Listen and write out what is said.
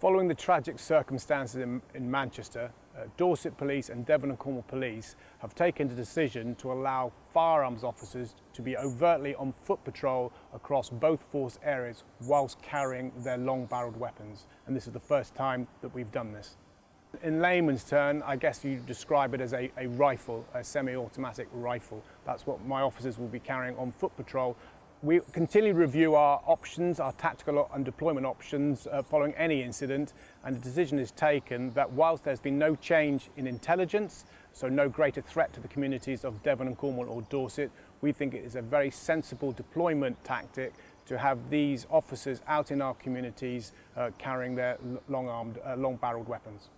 Following the tragic circumstances in, in Manchester, uh, Dorset Police and Devon and Cornwall Police have taken the decision to allow firearms officers to be overtly on foot patrol across both force areas whilst carrying their long-barreled weapons. And this is the first time that we've done this. In layman's turn, I guess you describe it as a, a rifle, a semi-automatic rifle. That's what my officers will be carrying on foot patrol we continue to review our options, our tactical and deployment options uh, following any incident and the decision is taken that whilst there's been no change in intelligence, so no greater threat to the communities of Devon and Cornwall or Dorset, we think it is a very sensible deployment tactic to have these officers out in our communities uh, carrying their long-armed, uh, long-barreled weapons.